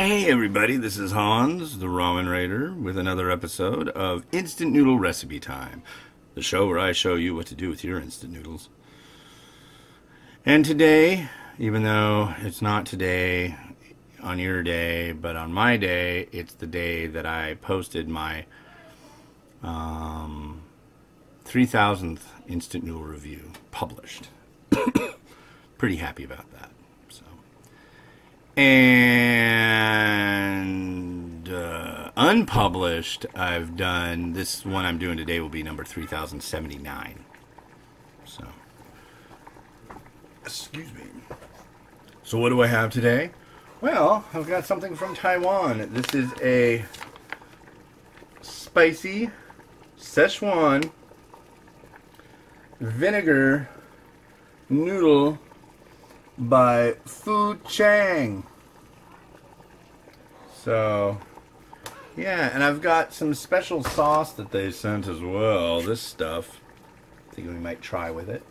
Hey everybody, this is Hans, the Ramen Rater, with another episode of Instant Noodle Recipe Time, the show where I show you what to do with your instant noodles. And today, even though it's not today on your day, but on my day, it's the day that I posted my um, 3000th instant noodle review published. Pretty happy about that. So, and unpublished, I've done this one I'm doing today will be number 3079. So, excuse me. So, what do I have today? Well, I've got something from Taiwan. This is a spicy Szechuan vinegar noodle by Fu Chang. So, yeah, and I've got some special sauce that they sent as well. This stuff. I think we might try with it.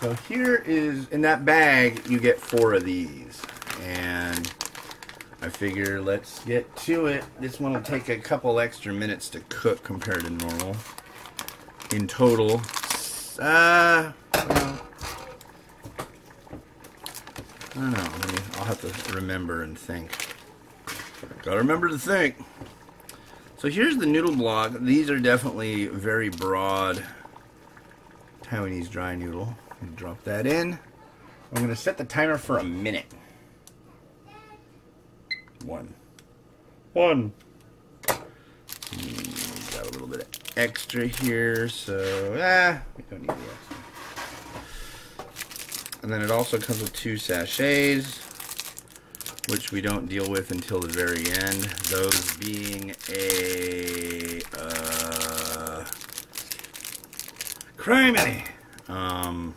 So here is, in that bag, you get four of these. And I figure let's get to it. This one will take a couple extra minutes to cook compared to normal. In total, uh, I don't know. I'll have to remember and think. Gotta remember to think. So here's the noodle block. These are definitely very broad Taiwanese dry noodle. Drop that in. I'm gonna set the timer for a minute. One. One. Mm, got a little bit of extra here, so ah, we don't need the extra. And then it also comes with two sachets, which we don't deal with until the very end. Those being a uh, criminy. Um,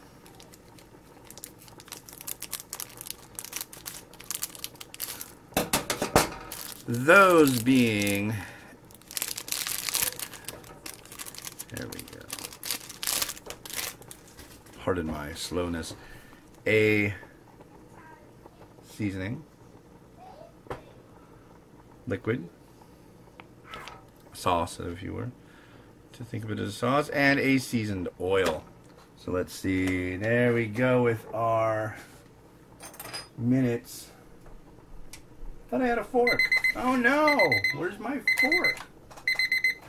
those being there we go pardon my slowness a seasoning liquid sauce if you were to think of it as a sauce and a seasoned oil so let's see there we go with our minutes thought I had a fork Oh no! Where's my fork?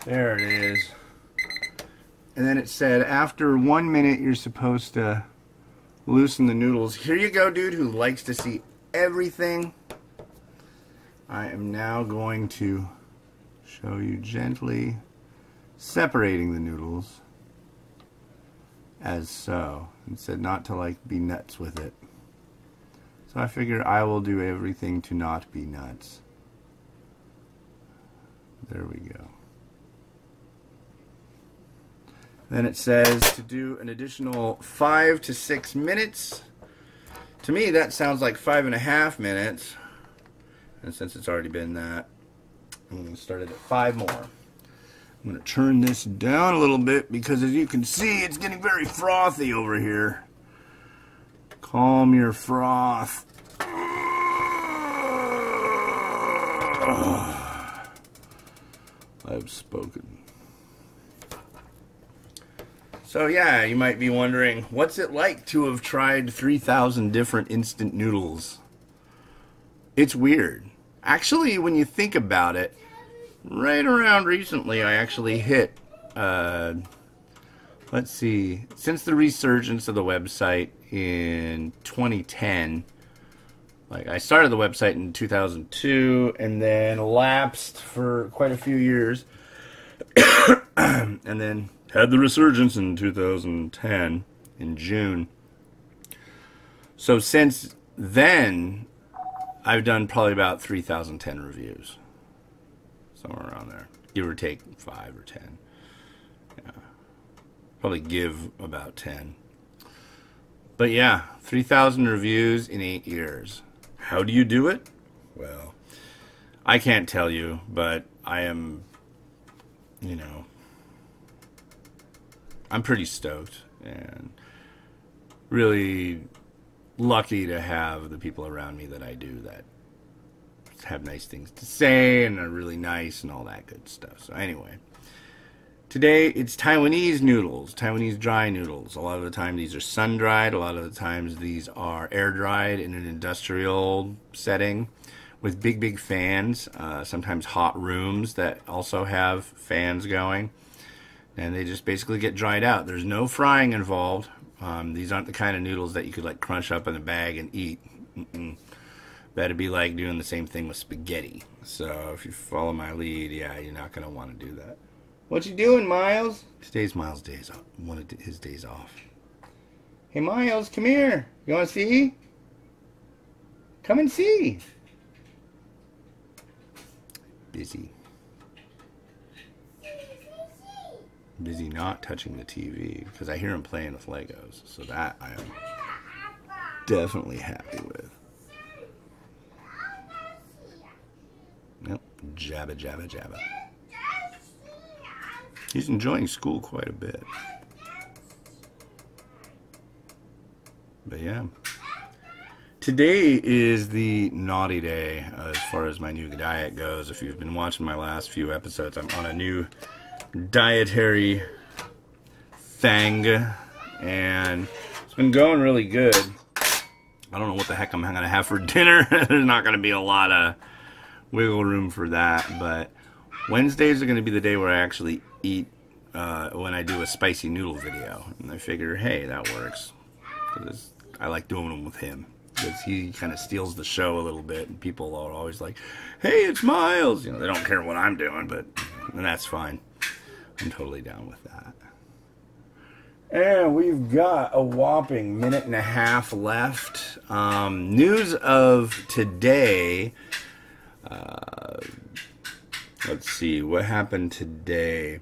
There it is. And then it said after one minute you're supposed to loosen the noodles. Here you go, dude who likes to see everything. I am now going to show you gently separating the noodles as so. It said not to like be nuts with it. So I figure I will do everything to not be nuts. There we go. Then it says to do an additional five to six minutes. To me, that sounds like five and a half minutes. And since it's already been that, I'm going to start it at five more. I'm going to turn this down a little bit because as you can see, it's getting very frothy over here. Calm your froth. I've spoken. So yeah, you might be wondering, what's it like to have tried 3,000 different instant noodles? It's weird. Actually, when you think about it, right around recently, I actually hit, uh, let's see, since the resurgence of the website in 2010, like I started the website in 2002 and then lapsed for quite a few years and then had the resurgence in 2010 in June. So since then I've done probably about 3010 reviews. Somewhere around there. Give or take 5 or 10. Yeah. Probably give about 10. But yeah, 3,000 reviews in 8 years. How do you do it? Well, I can't tell you, but I am, you know, I'm pretty stoked and really lucky to have the people around me that I do that have nice things to say and are really nice and all that good stuff. So anyway, today it's Taiwanese noodles, Taiwanese dry noodles. A lot of the time these are sun dried. A lot of the times these are air dried in an industrial setting with big big fans. Uh, sometimes hot rooms that also have fans going, and they just basically get dried out. There's no frying involved. Um, these aren't the kind of noodles that you could like crunch up in a bag and eat. Mm-mm. That'd be like doing the same thing with spaghetti. So if you follow my lead, yeah, you're not gonna want to do that. What you doing, Miles? Today's Miles' days off. One of his days off. Hey, Miles, come here. You want to see? Come and see. Busy. Busy not touching the TV because I hear him playing with Legos. So that I am definitely happy with. Yep. Jabba, jabba, jabba. He's enjoying school quite a bit. But yeah. Today is the naughty day as far as my new diet goes. If you've been watching my last few episodes, I'm on a new dietary thing and it's been going really good. I don't know what the heck I'm going to have for dinner. There's not going to be a lot of wiggle room for that, but Wednesdays are going to be the day where I actually eat uh, when I do a spicy noodle video. And I figure, hey, that works. I like doing them with him. Because he kind of steals the show a little bit, and people are always like, hey, it's Miles. You know, they don't care what I'm doing, but and that's fine. I'm totally down with that. And we've got a whopping minute and a half left. Um, news of today. Uh, let's see what happened today.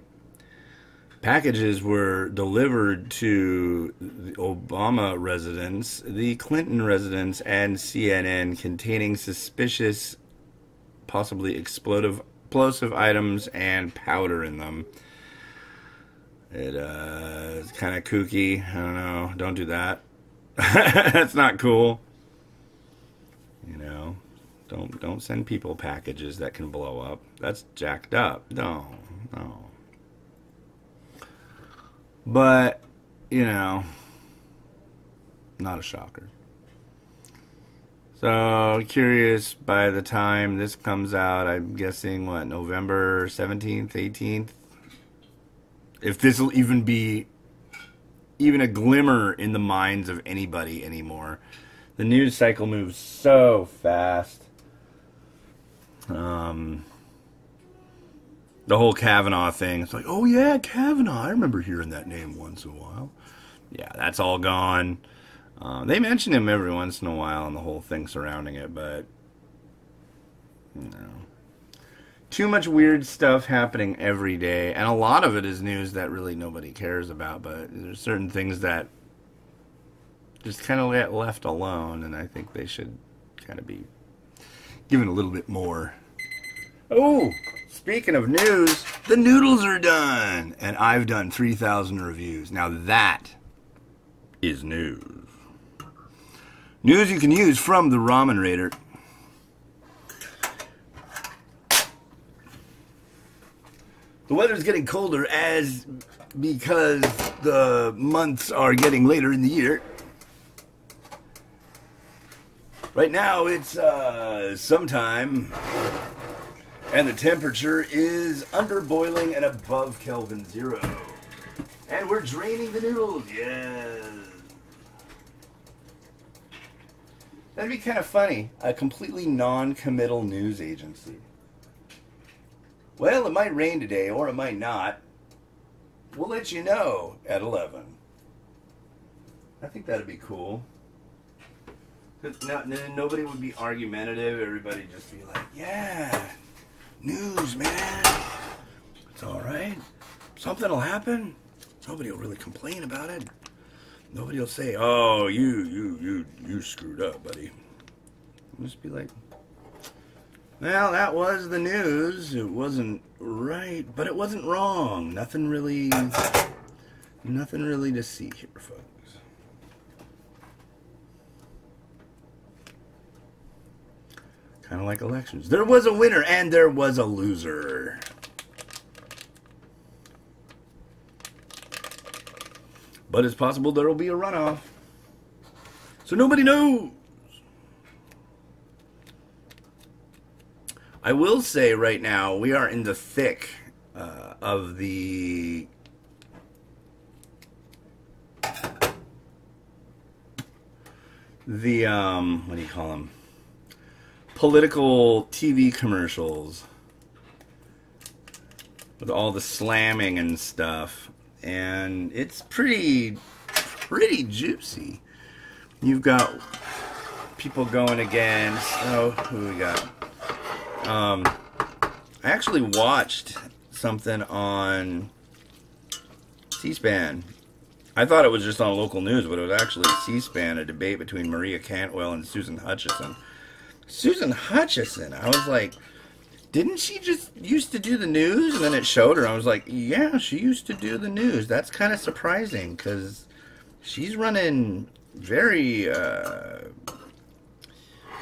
Packages were delivered to the Obama residence, the Clinton residence, and CNN containing suspicious, possibly explosive, explosive items and powder in them. It uh, it's kind of kooky. I don't know. Don't do that. That's not cool. You know, don't don't send people packages that can blow up. That's jacked up. No, no. But, you know, not a shocker. So, curious by the time this comes out, I'm guessing, what, November 17th, 18th? If this will even be even a glimmer in the minds of anybody anymore. The news cycle moves so fast. Um, the whole Kavanaugh thing. It's like, oh yeah, Kavanaugh. I remember hearing that name once in a while. Yeah, that's all gone. Uh, they mention him every once in a while and the whole thing surrounding it, but you know, too much weird stuff happening every day, and a lot of it is news that really nobody cares about. But there's certain things that just kind of get left alone, and I think they should kind of be given a little bit more. Oh, Speaking of news, the noodles are done, and I've done 3,000 reviews. Now that is news. News you can use from the Ramen Rater. The weather's getting colder as because the months are getting later in the year. Right now it's uh, sometime and the temperature is under boiling and above Kelvin zero. And we're draining the noodles, yes. That'd be kind of funny. A completely non-committal news agency. Well, it might rain today, or it might not. We'll let you know at 11. I think that'd be cool. Now, nobody would be argumentative. Everybody just be like, yeah, news, man. It's all right. Something will happen. Nobody will really complain about it. Nobody will say, "Oh, you, you, you, you screwed up, buddy." will just be like, "Well, that was the news. It wasn't right, but it wasn't wrong. Nothing really, nothing really to see here, folks." Kind of like elections. There was a winner and there was a loser. But it's possible there will be a runoff. So nobody knows. I will say right now, we are in the thick uh, of the the um what do you call them political TV commercials with all the slamming and stuff and it's pretty pretty juicy. You've got people going against oh who we got um I actually watched something on C-SPAN I thought it was just on local news, but it was actually C-SPAN, a debate between Maria Cantwell and Susan Hutchison. Susan Hutchison, I was like, didn't she just used to do the news? And then it showed her. I was like, yeah, she used to do the news. That's kind of surprising because she's running very uh,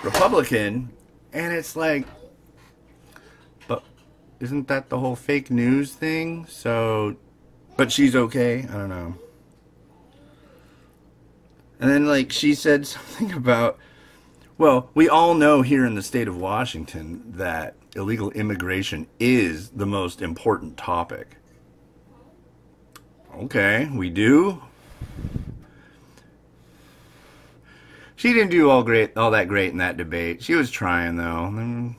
Republican, and it's like, isn't that the whole fake news thing? So, but she's okay. I don't know. And then, like, she said something about, well, we all know here in the state of Washington that illegal immigration is the most important topic. Okay, we do. She didn't do all great, all that great in that debate. She was trying though.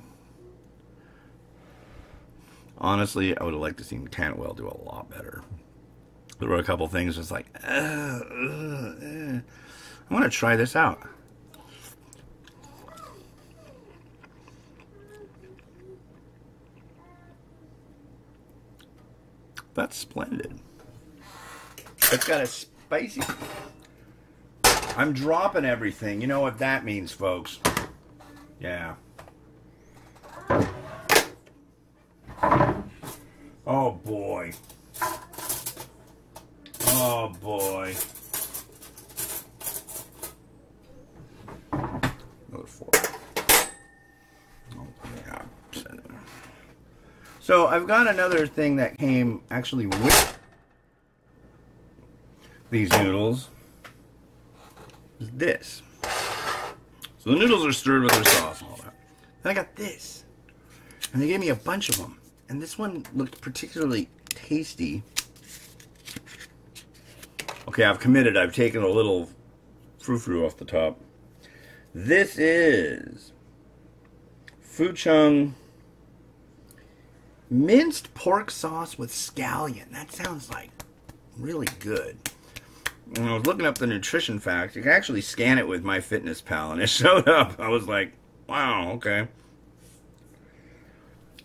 Honestly, I would have liked to see Cantwell do a lot better. There were a couple things just like, uh, uh. I want to try this out. That's splendid. It's got a spicy... I'm dropping everything. You know what that means, folks. Yeah. Oh, boy. Oh, boy. Another four. Oh, yeah. So I've got another thing that came actually with these noodles. Is this. So the noodles are stirred with their sauce and all that. Then I got this. And they gave me a bunch of them. And this one looked particularly tasty. Okay, I've committed. I've taken a little frou-frou off the top. This is Fu Chung minced pork sauce with scallion. That sounds like really good. When I was looking up the nutrition facts, you can actually scan it with MyFitnessPal, and it showed up. I was like, wow, okay.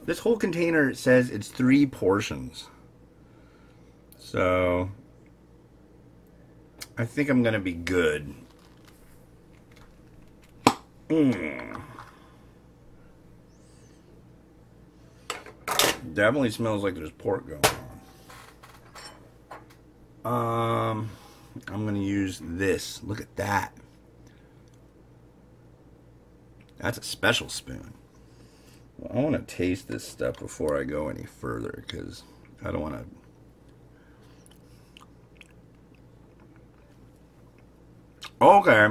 This whole container says it's three portions. So, I think I'm going to be good. Mm. Definitely smells like there's pork going on. Um, I'm going to use this. Look at that. That's a special spoon. I want to taste this stuff before I go any further because I don't want to Okay.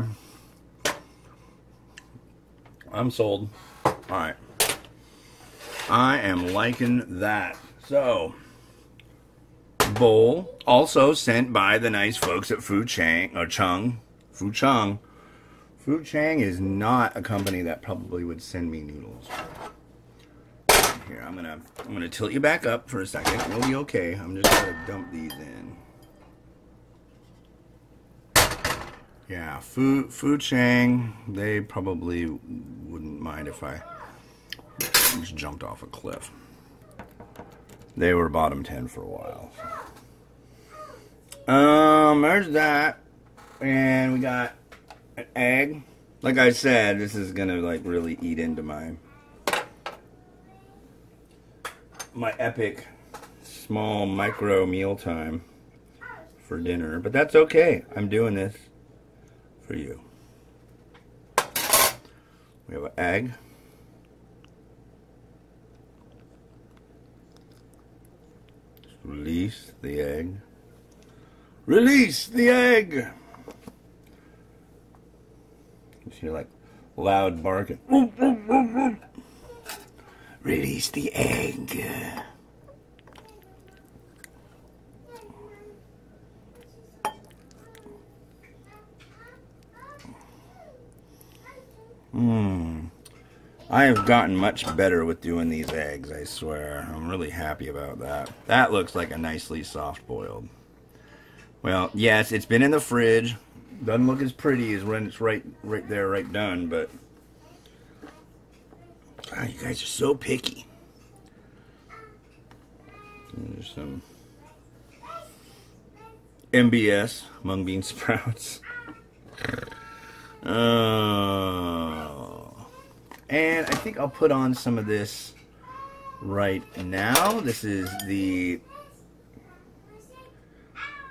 I'm sold. All right. I am liking that. So, bowl also sent by the nice folks at Fu Chang or Chung. Fu Chung. Fu Chang is not a company that probably would send me noodles. Here, I'm gonna I'm gonna tilt you back up for a second. You'll be okay. I'm just gonna dump these in. Yeah, Fu Fu Chang, they probably wouldn't mind if I just jumped off a cliff. They were bottom 10 for a while. Um, there's that. And we got an egg. Like I said, this is gonna like really eat into my my epic small micro meal time for dinner, but that's okay. I'm doing this for you. We have an egg. Release the egg. Release the egg! You see like loud barking. Release the egg. Hmm. I have gotten much better with doing these eggs, I swear. I'm really happy about that. That looks like a nicely soft boiled. Well, yes, it's been in the fridge. Doesn't look as pretty as when it's right right there, right done, but oh, you guys are so picky. There's some MBS, mung bean sprouts. Oh. And I think I'll put on some of this right now. This is the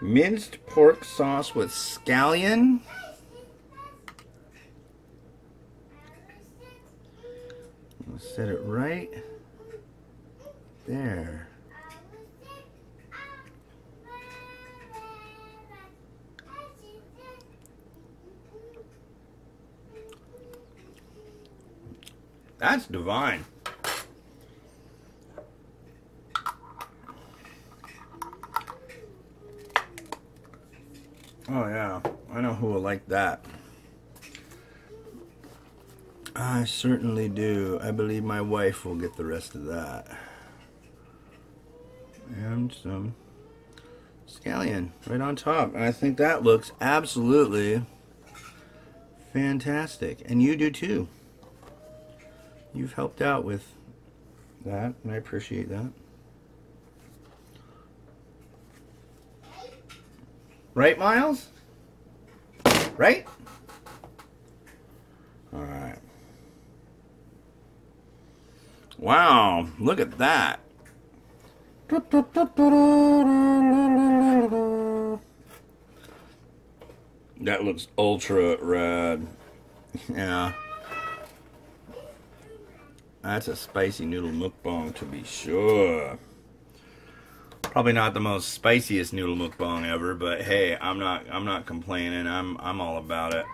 minced pork sauce with scallion. Set it right there. That's divine. Oh yeah, I know who will like that. I certainly do. I believe my wife will get the rest of that. And some scallion right on top. And I think that looks absolutely fantastic. And you do too you've helped out with that, and I appreciate that. Right, Miles? Right? All right. Wow, look at that. That looks ultra rad. Yeah. That's a spicy noodle mukbang to be sure. Probably not the most spiciest noodle mukbang ever, but hey, I'm not I'm not complaining. I'm I'm all about it.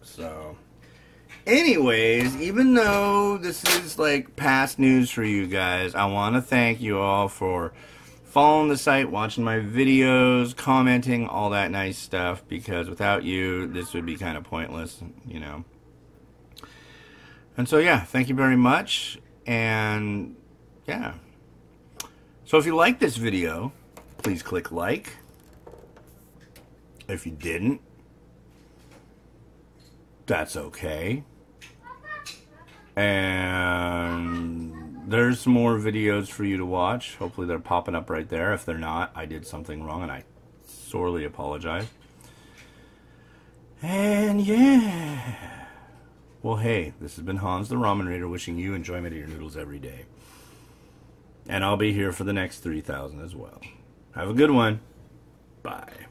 So anyways, even though this is like past news for you guys, I want to thank you all for following the site, watching my videos, commenting, all that nice stuff because without you, this would be kind of pointless, you know. And so, yeah, thank you very much. And yeah. So if you like this video, please click like. If you didn't, that's okay. And there's more videos for you to watch. Hopefully they're popping up right there. If they're not, I did something wrong and I sorely apologize. And yeah. Well, hey, this has been Hans the Ramen Rater wishing you enjoyment of your noodles every day. And I'll be here for the next 3,000 as well. Have a good one. Bye.